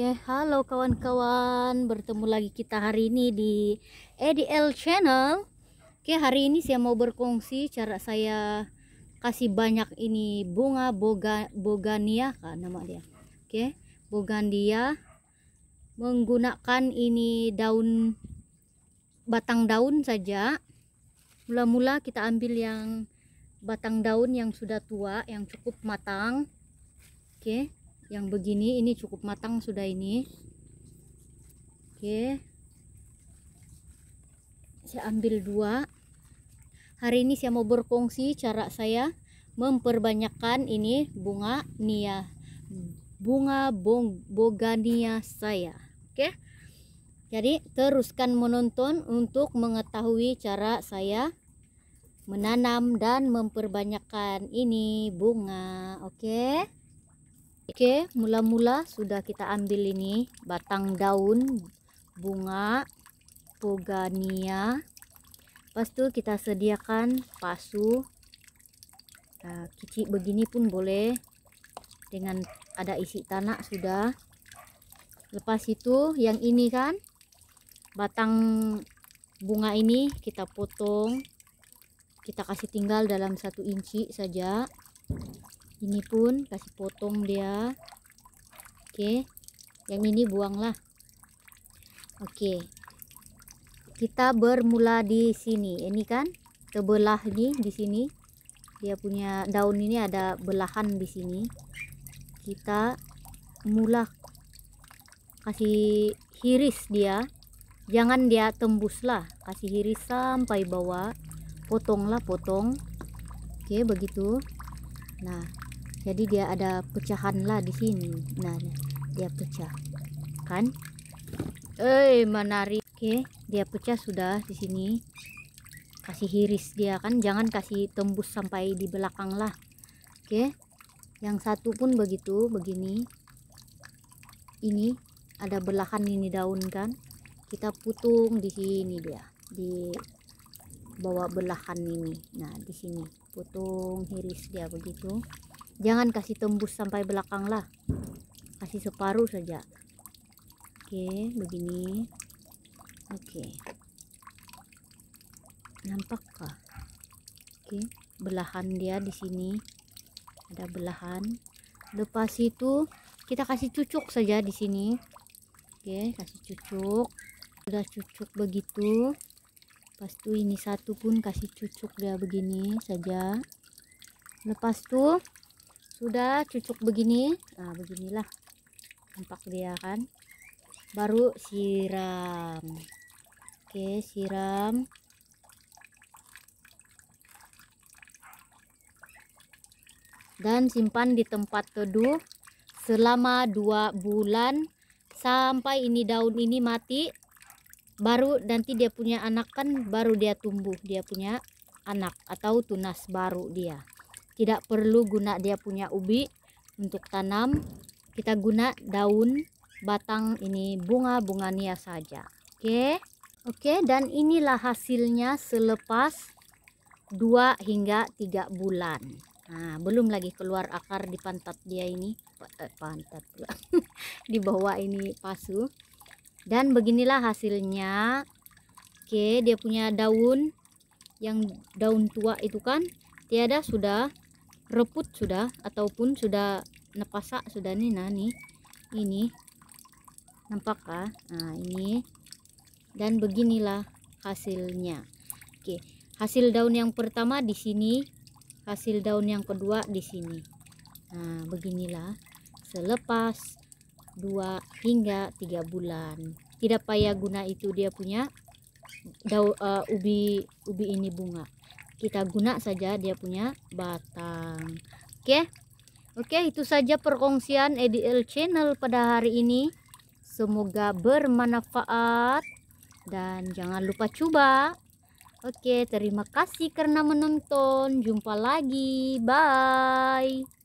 Oke, halo kawan-kawan. Bertemu lagi kita hari ini di EDL Channel. Oke, hari ini saya mau berkongsi cara saya kasih banyak ini bunga boga, bogania kan nama dia. Oke, bogandia menggunakan ini daun batang daun saja. Mula-mula kita ambil yang batang daun yang sudah tua, yang cukup matang. Oke yang begini ini cukup matang sudah ini. Oke. Saya ambil dua. Hari ini saya mau berkongsi cara saya memperbanyakkan ini bunga nia bunga bong bogania saya. Oke. Jadi teruskan menonton untuk mengetahui cara saya menanam dan memperbanyakkan ini bunga. Oke Oke, mula-mula sudah kita ambil ini batang daun bunga pogania. Lepas itu kita sediakan pasu. Nah, kicik begini pun boleh dengan ada isi tanah sudah. Lepas itu yang ini kan batang bunga ini kita potong. Kita kasih tinggal dalam satu inci saja ini pun kasih potong dia. Oke yang ini buanglah. Oke kita bermula di sini. Ini kan kebelah nih di sini. Dia punya daun ini ada belahan di sini. Kita mula kasih hiris dia. Jangan dia tembus lah kasih hiris sampai bawah. Potonglah potong. Oke begitu. Nah jadi dia ada pecahan lah di sini. Nah dia pecah. Kan? Eh menarik oke dia pecah sudah di sini. Kasih hiris dia kan. Jangan kasih tembus sampai di belakang lah. Oke? Yang satu pun begitu begini. Ini ada belahan ini daun kan. Kita putung di sini dia. Di bawah belahan ini. Nah di sini. Putung hiris dia begitu jangan kasih tembus sampai belakang lah. Kasih separuh saja. Oke begini. Oke. Nampakkah? Oke belahan dia di sini. Ada belahan. Lepas itu kita kasih cucuk saja di sini. Oke kasih cucuk. Sudah cucuk begitu. Lepas itu ini satu pun kasih cucuk dia begini saja. Lepas tuh sudah cucuk begini. Nah beginilah. Tampak dia kan? Baru siram. Oke siram. Dan simpan di tempat teduh selama dua bulan sampai ini daun ini mati. Baru nanti dia punya anak kan baru dia tumbuh. Dia punya anak atau tunas baru dia tidak perlu guna dia punya ubi untuk tanam. Kita guna daun batang ini bunga-bunga nia saja. Oke? Okay? oke okay, dan inilah hasilnya selepas 2 hingga 3 bulan. Nah belum lagi keluar akar di pantat dia ini. Eh, pantat di bawah ini pasu. Dan beginilah hasilnya. Oke dia punya daun. Yang daun tua itu kan tiada sudah reput sudah ataupun sudah nepasa sudah nih nah nih ini nampakkah nah ini. Dan beginilah hasilnya. Oke hasil daun yang pertama di sini hasil daun yang kedua di sini. Nah beginilah selepas dua hingga tiga bulan. Tidak payah guna itu dia punya daun uh, ubi ubi ini bunga kita guna saja dia punya batang. Oke? Okay? oke okay, itu saja perkongsian EDL channel pada hari ini. Semoga bermanfaat. Dan jangan lupa coba oke okay, terima kasih karena menonton. Jumpa lagi. Bye